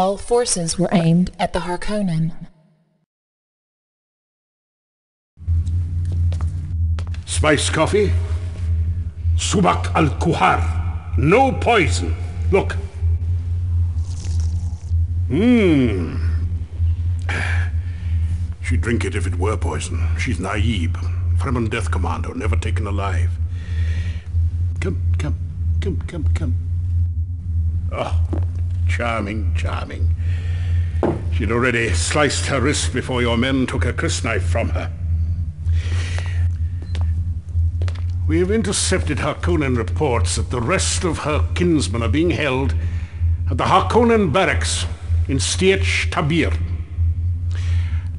All forces were aimed at the Harkonnen. Spice coffee? Subak al-Kuhar. No poison. Look. Mmm. She'd drink it if it were poison. She's Naib. Fremen death commando, never taken alive. Come, come, come, come, come. Oh, charming, charming. She'd already sliced her wrist before your men took her crysknife from her. We have intercepted Harkonnen reports that the rest of her kinsmen are being held at the Harkonnen barracks in Sietch Tabr.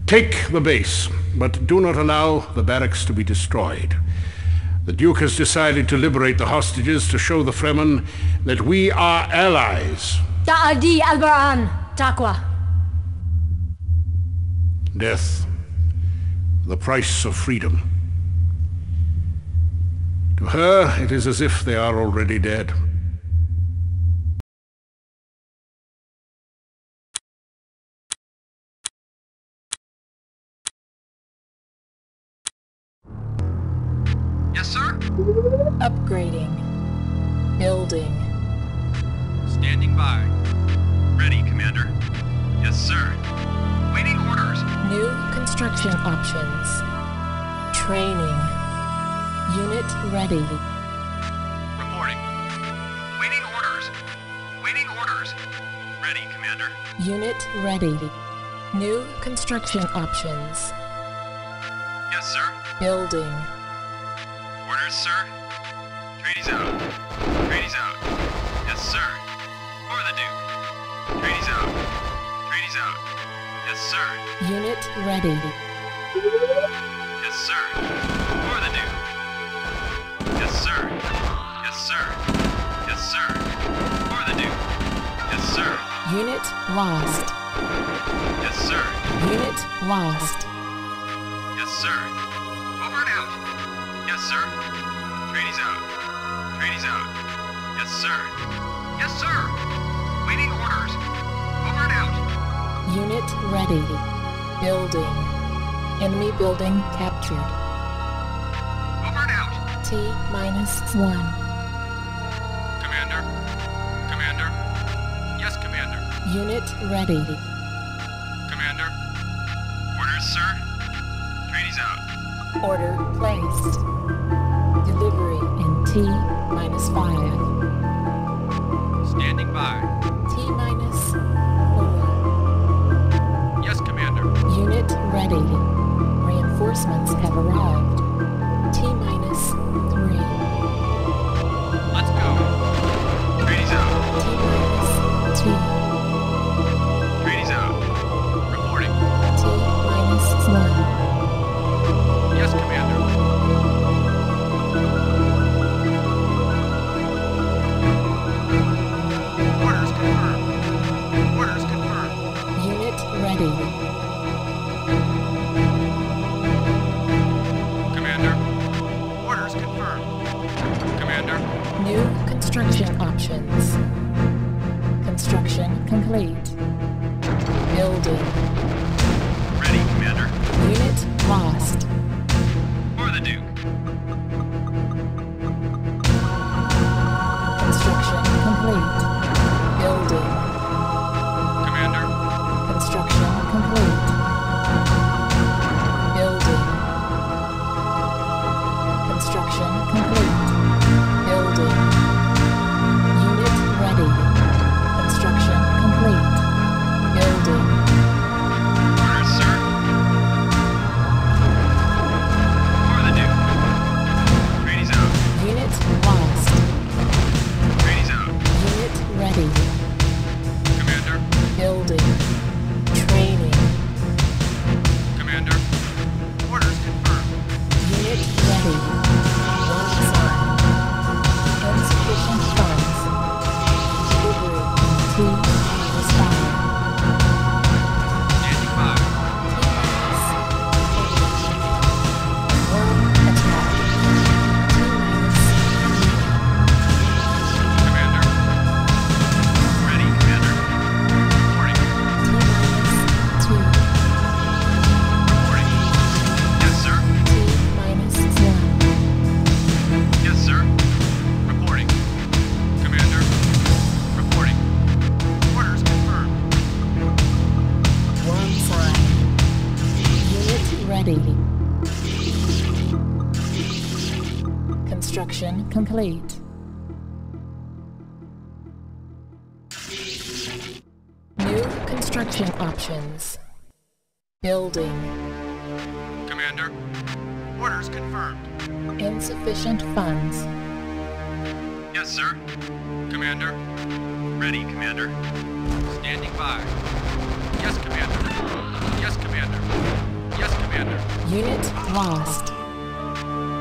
Take the base, but do not allow the barracks to be destroyed. The Duke has decided to liberate the hostages to show the Fremen that we are allies. Ta'adi Albaran, Taqwa. Death, the price of freedom. To her, it is as if they are already dead. Yes, sir? Upgrading. Building. Standing by. Ready, Commander. Yes, sir. Waiting orders. New construction options. Training. Unit ready. Reporting. Waiting orders. Waiting orders. Ready, Commander. Unit ready. New construction options. Yes, sir. Building. Orders, sir. Trainees out. Trainees out. Yes, sir. Out. Trainees out. Yes, sir. Unit ready. Yes, sir. For the Duke. Yes, sir. Yes, sir. Yes, sir. For the Duke. Yes, sir. Unit lost. Yes, sir. Unit lost. Yes, sir. Over and out. Yes, sir. Trainees out. Trainees out. Yes, sir. Yes, sir. Waiting orders. Over and out. Unit ready. Building. Enemy building captured. Over and out. T minus one. Commander. Commander. Yes, Commander. Unit ready. Commander. Orders, sir. Trainees out. Order placed. Delivery in T minus five. Standing by. Ready. Reinforcements have arrived. Complete. New construction options. Building. Commander. Orders confirmed. Insufficient funds. Yes, sir. Commander. Ready, Commander. Standing by. Yes, Commander. Yes, Commander. Yes, Commander. Unit lost.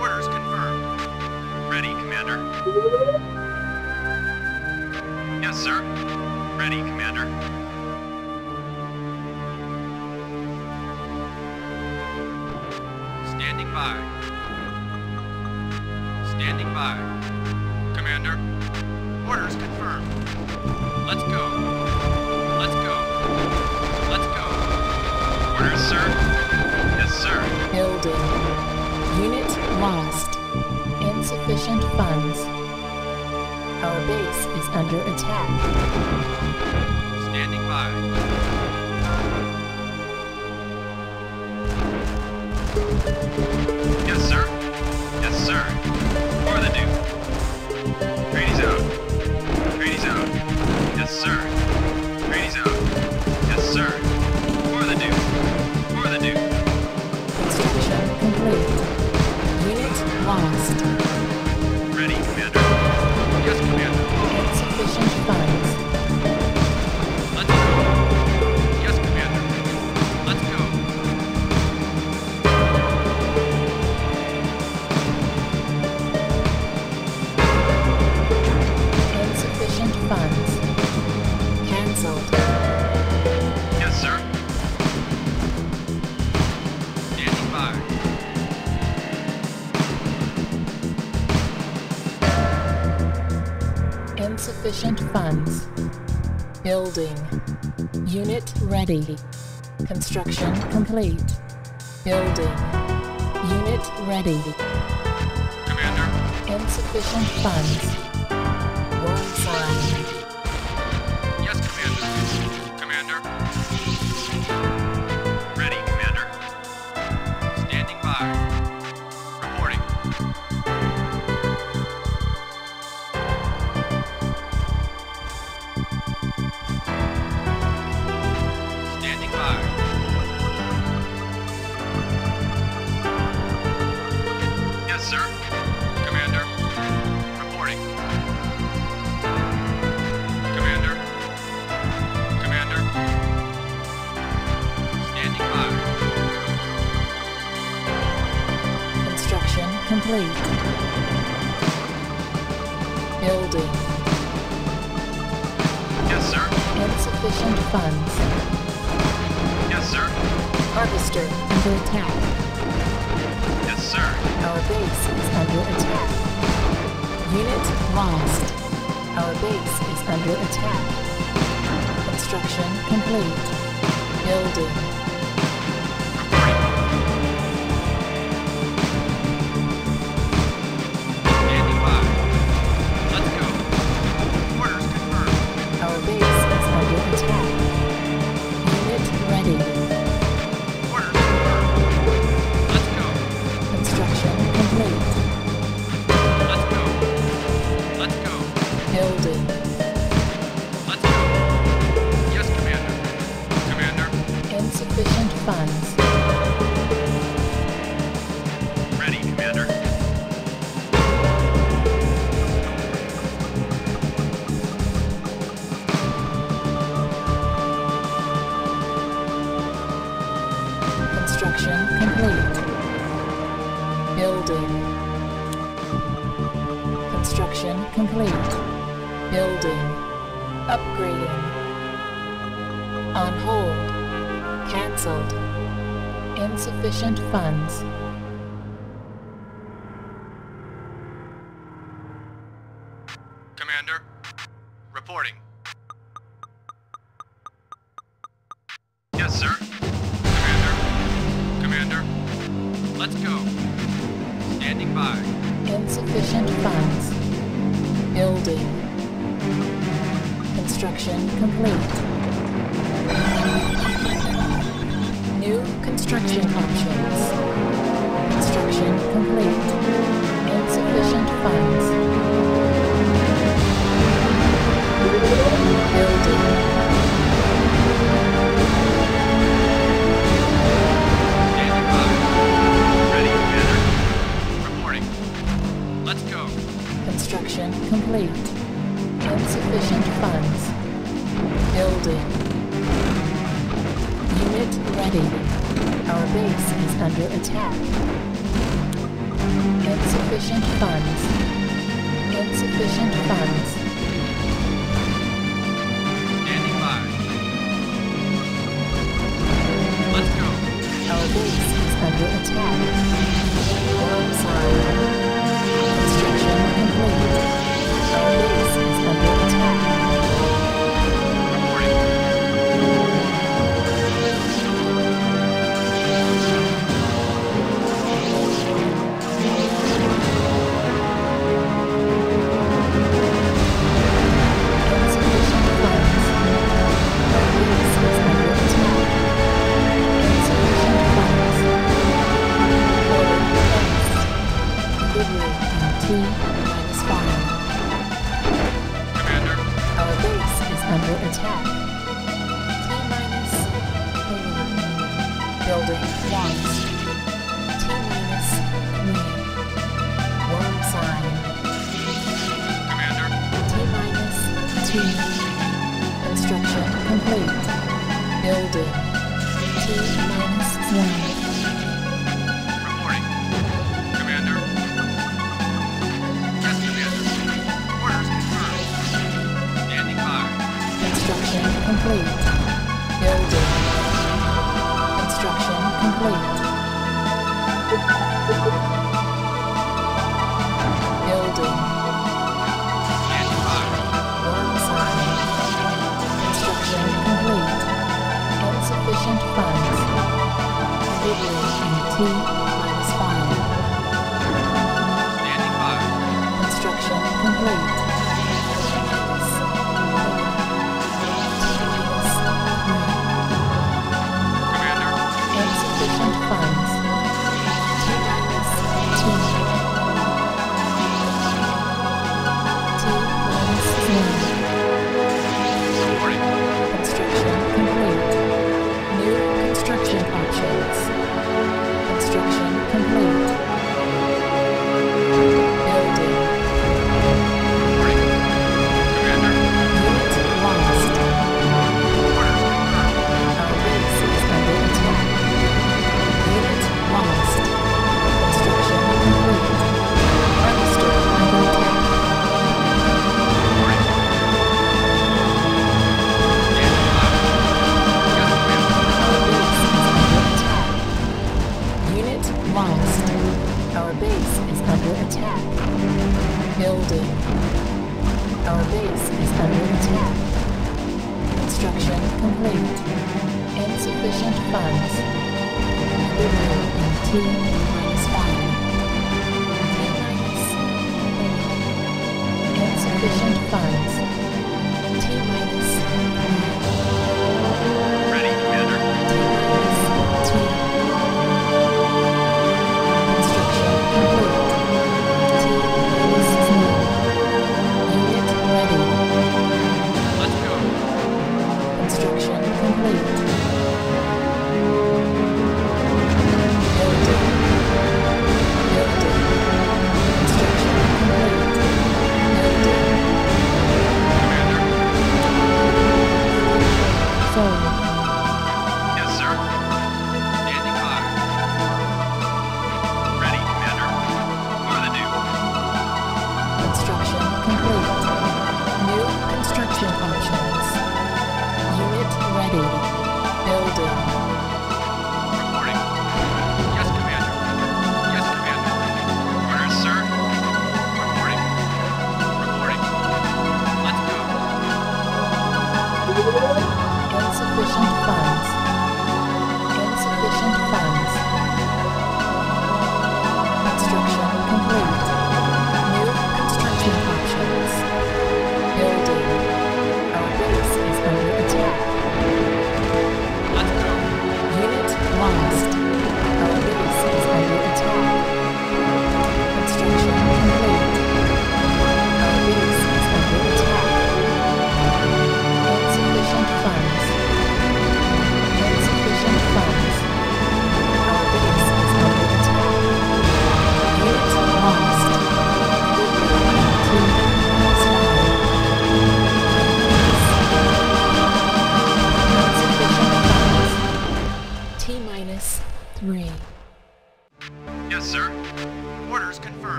Orders confirmed. Ready, Commander. Yes, sir. Ready, Commander. Standing by. Standing by. Commander. Orders confirmed. Let's go. Let's go. Let's go. Orders, sir. Yes, sir. Building. Unit. Insufficient funds. Our base is under attack. Standing by. Yes, sir. Yes, sir. For the Duke. Trainees out. Trainees out. Yes, sir. Trainees out. Yes, sir. For the Duke. For the Duke. Construction complete. Unit lost. Building. Unit ready. Construction complete. Building. Unit ready. Commander. Insufficient funds. Worm sign. Unit lost. Our base is under attack. Construction complete. Building. Funds. Ready, Commander. Construction complete. Building. Construction complete. Building. Upgrading. On hold. Cancelled. Insufficient funds.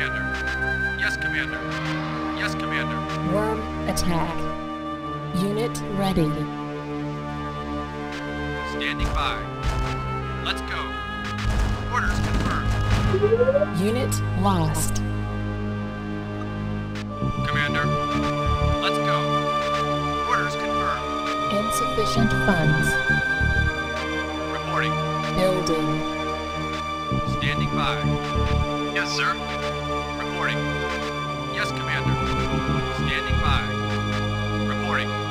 Commander. Yes, Commander. Yes, Commander. Worm attack. Unit ready. Standing by. Let's go. Orders confirmed. Unit lost. Commander. Let's go. Orders confirmed. Insufficient funds. Reporting. Building. Standing by. Yes, sir. Reporting. Yes, Commander. Standing by. Reporting.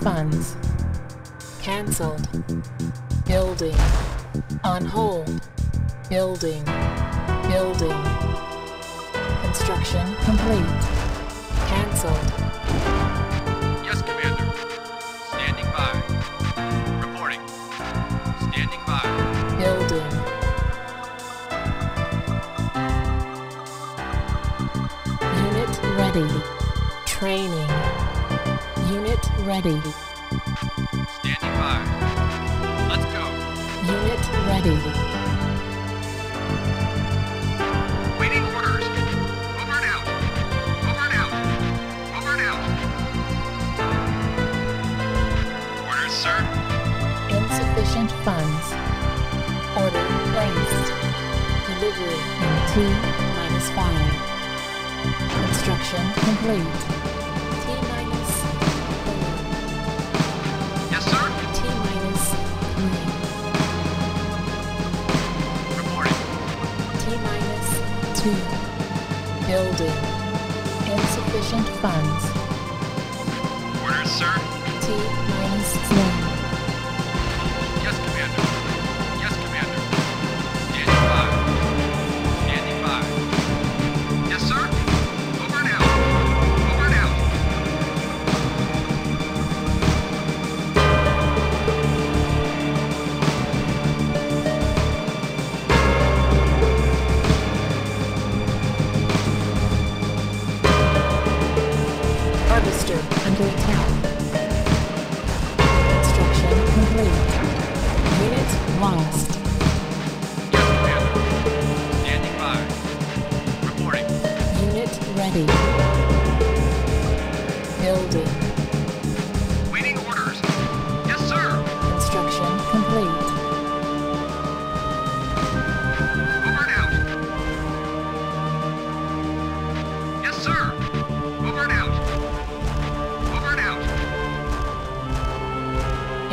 Funds. Cancelled. Building. On hold. Building. Building. Construction complete. Cancelled. Yes, Commander. Standing by. Reporting. Standing by. Building. Unit ready. Training. Ready. Standing by. Let's go. Unit ready. Waiting orders. Over and out. Over and out. Over and out. Orders, sir. Insufficient funds. Order placed. Delivery in T minus 5. Construction complete. Building. Insufficient funds. Orders, sir. T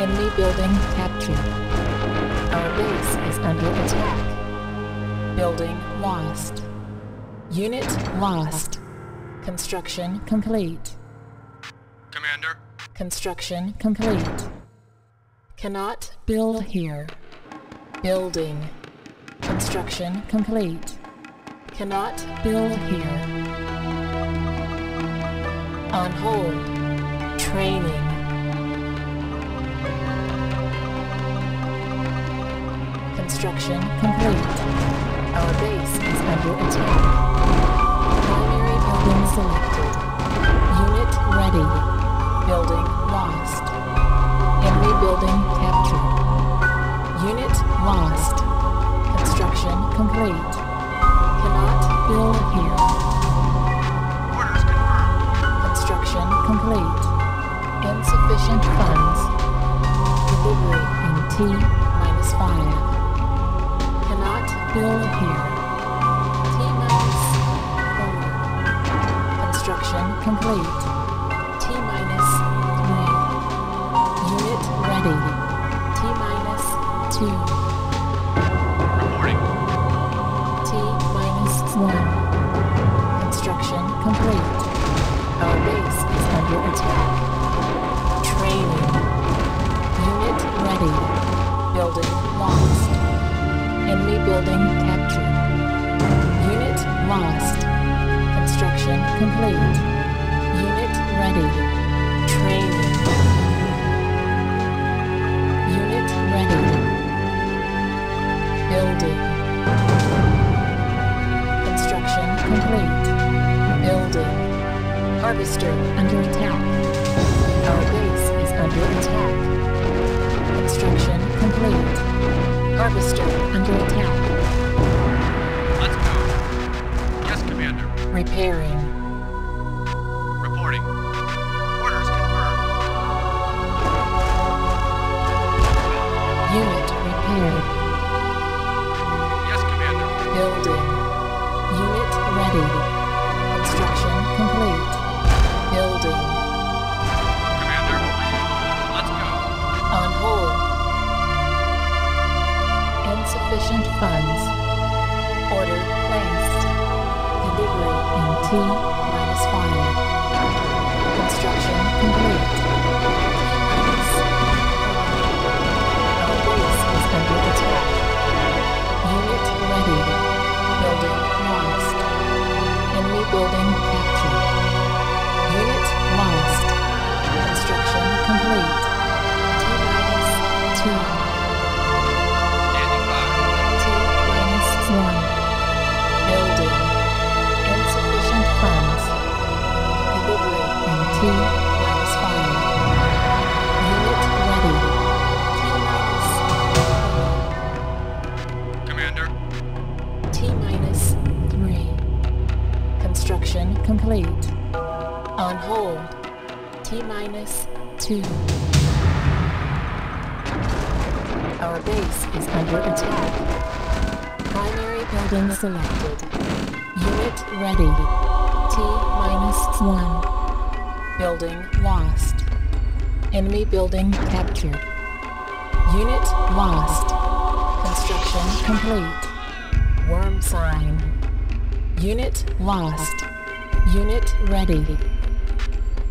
Enemy building captured. Our base is under attack. Building lost. Unit lost. Construction complete. Commander. Construction complete. Cannot build here. Building. Construction complete. Cannot build here. On hold. Training. Construction complete. Our base is under attack. Primary building selected. Unit ready. Building lost. Enemy building captured. Unit lost. Construction complete. Cannot build here. Orders confirmed. Construction complete. Insufficient Insufficient funds. Delivery in T minus 5. Complete. T minus 3. Unit ready. T minus 2. Reporting. T minus 1. Construction complete. Our base is under attack. Training. Unit ready. Building lost. Enemy building captured. Unit lost. Construction complete. Harvester under Delivery 4. T minus 3. Construction complete. On hold. T minus 2. Our base is under attack. Primary building selected. Unit ready. T minus 1. Building lost. Enemy building captured. Unit lost. Construction complete. Sign. Unit lost. Unit ready.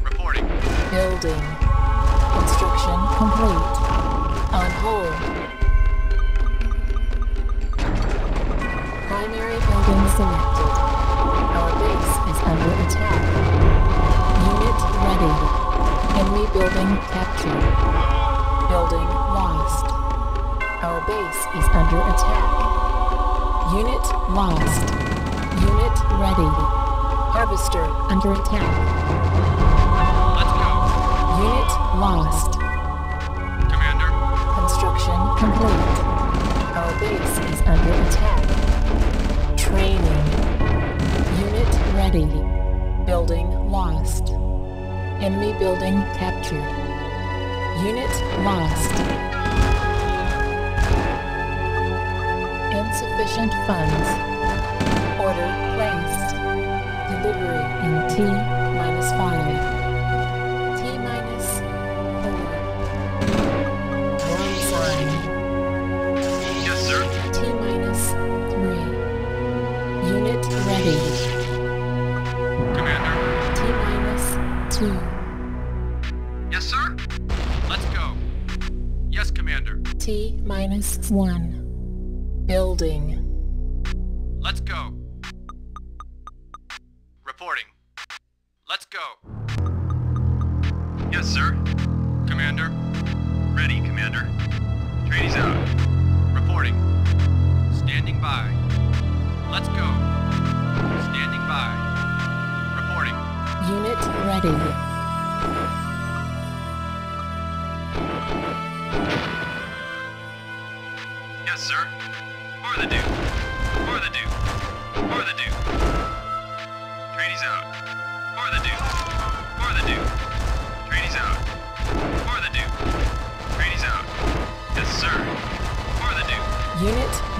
Reporting. Building. Construction complete. On hold. Primary building selected. Our base is under attack. Unit ready. Enemy building captured. Building lost. Our base is under attack. Unit lost. Unit ready. Harvester under attack. Let's go. Unit lost. Commander. Construction complete. Our base is under attack. Training. Unit ready. Building lost. Enemy building captured. Unit lost. Insufficient funds. Order placed. Delivery in T minus 5. T minus 4. Worm sign. Yes, sir. T minus 3. Unit ready. Commander. T minus 2. Yes, sir. Let's go. Yes, Commander. T minus 1. Building.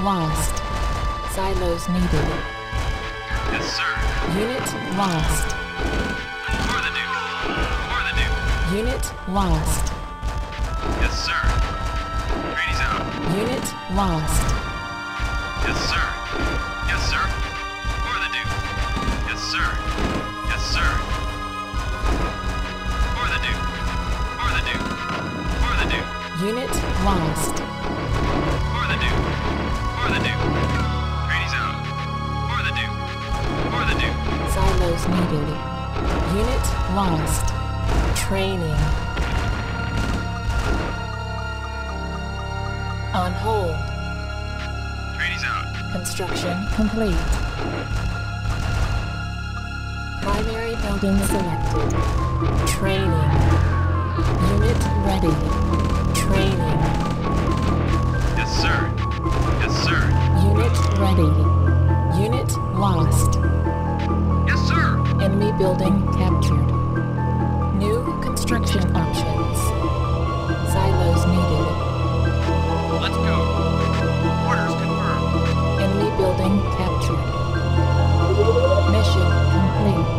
Lost. Silos needed. Yes, sir. Unit lost. For the Duke. For the Duke. Unit lost. Yes, sir. Trainees out. Unit lost. Yes, sir. Yes, sir. For the Duke. Yes, sir. Yes, sir. For the Duke. For the Duke. For the Duke. Unit lost. For the Duke. For the Duke. Trainees out. For the Duke. For the Duke. Silos needed. Unit lost. Training. On hold. Trainees out. Construction complete. Primary building selected. Training. Unit ready. Training. Yes, sir sir. Unit ready. Unit lost. Yes, sir. Enemy building captured. New construction options. Silos needed. Let's go. Orders confirmed. Enemy building captured. Mission complete.